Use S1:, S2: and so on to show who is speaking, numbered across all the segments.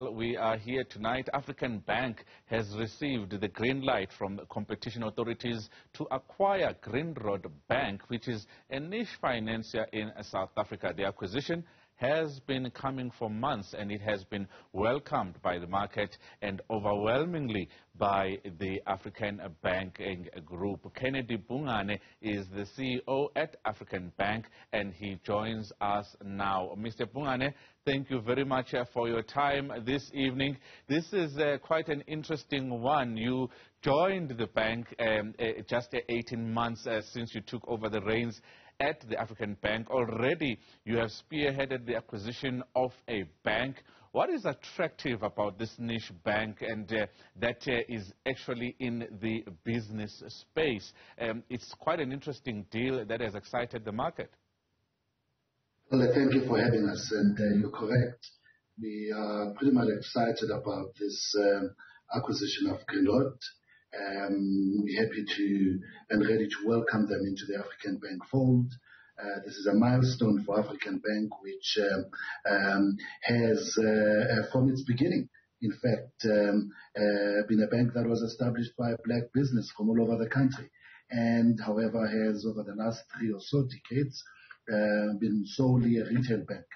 S1: We are here tonight. African Bank has received the green light from competition authorities to acquire Grindrod Bank, which is a niche financier in South Africa. The acquisition has been coming for months and it has been welcomed by the market and overwhelmingly by the African Banking Group. Kennedy Bungane is the CEO at African Bank and he joins us now. Mr. Bungane, thank you very much uh, for your time this evening. This is uh, quite an interesting one. You joined the bank um, uh, just uh, 18 months uh, since you took over the reins at the African Bank. Already, you have spearheaded the acquisition of a bank. What is attractive about this niche bank and uh, that uh, is actually in the business space? Um, it's quite an interesting deal that has excited the market.
S2: Well, thank you for having us, and uh, you're correct. We are pretty much excited about this um, acquisition of Grindrod. Um, we're happy to and ready to welcome them into the African Bank fold. Uh, this is a milestone for African Bank, which um, um, has, uh, uh, from its beginning, in fact, been a bank that was established by black business from all over the country, and however has over the last three or so decades been solely a retail bank.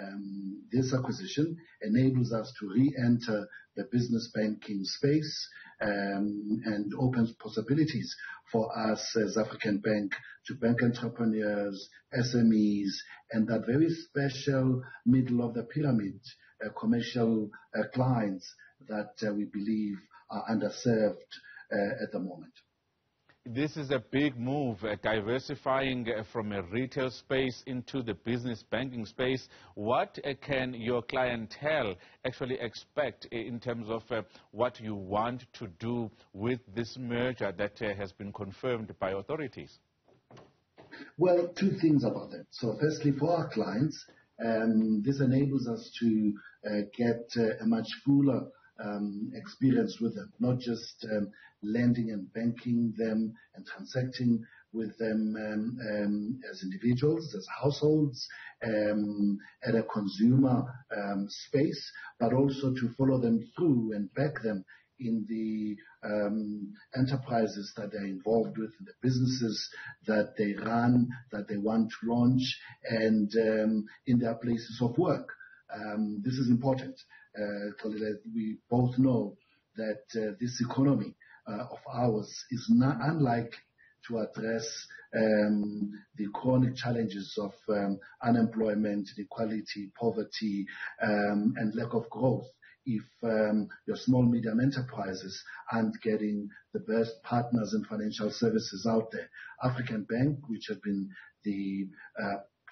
S2: Um, this acquisition enables us to re-enter the business banking space um, and opens possibilities for us as African Bank to bank entrepreneurs, SMEs, and that very special middle of the pyramid uh, commercial uh, clients that uh, we believe are underserved at the moment
S1: this is a big move, uh, diversifying uh, from a retail space into the business banking space. What uh, can your clientele actually expect in terms of uh, what you want to do with this merger that uh, has been confirmed by authorities?
S2: Well, two things about that. So firstly, for our clients, um, this enables us to uh, get a much fuller experience with them, not just um, lending and banking them and transacting with them um, um as individuals, as households, um, at a consumer um, space, but also to follow them through and back them in the um, enterprises that they're involved with, the businesses that they run, that they want to launch, and um, in their places of work. Um, this is important. Uh, we both know that uh, this economy uh, of ours is not unlikely to address um, the chronic challenges of um, unemployment, inequality, poverty, and lack of growth if your small medium enterprises aren't getting the best partners and financial services out there. African Bank, which has been the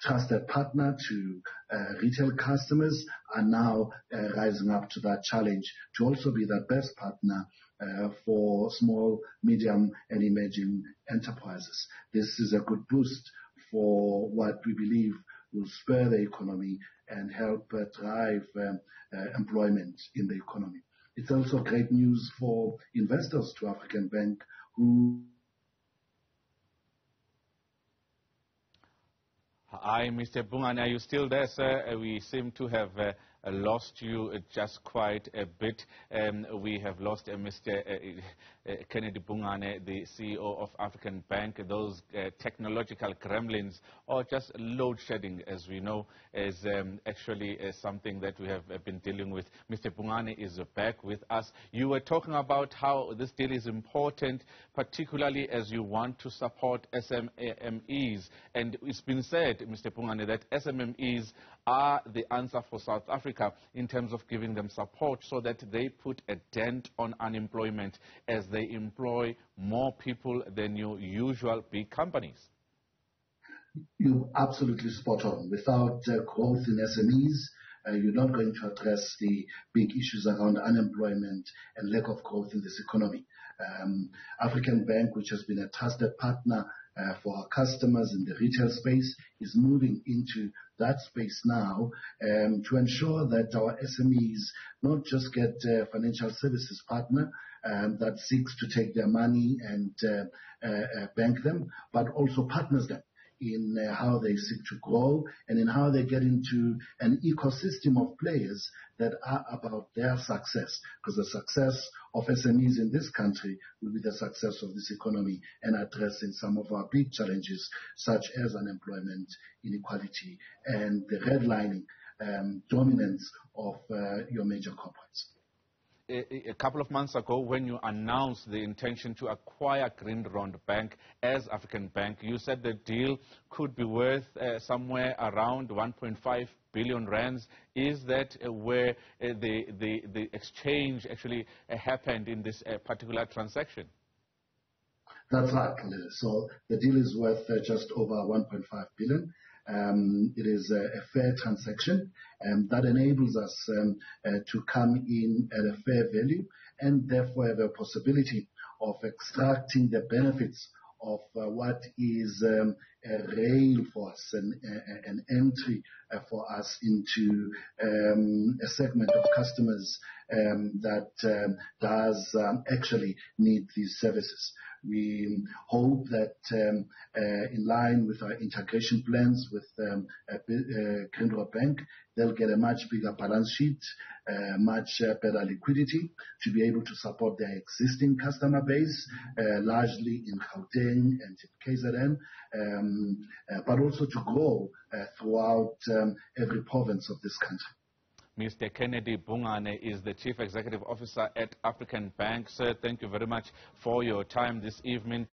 S2: trusted partner to uh, retail customers are now uh, rising up to that challenge to also be the best partner uh, for small, medium, and emerging enterprises. This is a good boost for what we believe will spur the economy and help drive um, employment in the economy. It's also great news for investors to African Bank who
S1: Hi, Mr. Bungane. Are you still there, sir? We seem to have uh, lost you uh, just quite a bit. Um, we have lost uh, Mr. Kennedy Bungane, the CEO of African Bank. Those technological gremlins or just load shedding, as we know, is um, actually something that we have been dealing with. Mr. Bungane is back with us. You were talking about how this deal is important, particularly as you want to support SMMEs. And it's been said, Mr. Bungane, that SMMEs are the answer for South Africa in terms of giving them support so that they put a dent on unemployment as they employ more people than your usual big companies.
S2: You're absolutely spot on. Without uh, growth in SMEs, uh, you're not going to address the big issues around unemployment and lack of growth in this economy. Um, African Bank, which has been a trusted partner for our customers in the retail space is moving into that space now um, to ensure that our SMEs not just get a financial services partner um, that seeks to take their money and uh, uh, bank them, but also partners them in uh, how they seek to grow and in how they get into an ecosystem of players that are about their success. Because the success of SMEs in this country will be the success of this economy and addressing some of our big challenges, such as unemployment, inequality, and the redlining um, dominance of uh, your major corporates
S1: a, couple of months ago when you announced the intention to acquire Grindrod Bank as African Bank, you said the deal could be worth uh, somewhere around 1.5 billion rands. Is that uh, where uh, the, the, the, exchange actually uh, happened in this uh, particular transaction?
S2: That's right, So the deal is worth uh, just over 1.5 billion. Um, it is a, fair transaction um, that enables us um, uh, to come in at a fair value and therefore have a possibility of extracting the benefits of uh, what is a rail for us, an, an entry uh, for us into um, a segment of customers um, that um, does um, actually need these services. We hope that um, uh, in line with our integration plans with um, Grindrod Bank, they'll get a much bigger balance sheet, uh, much uh, better liquidity to be able to support their existing customer base, uh, largely in Gauteng and in KZN, um, uh, but also to grow uh, throughout um, every province of this country.
S1: Mr. Kennedy Bungane is the Chief Executive Officer at African Bank. Sir, thank you very much for your time this evening.